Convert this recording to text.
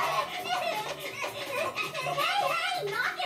hey, hey, not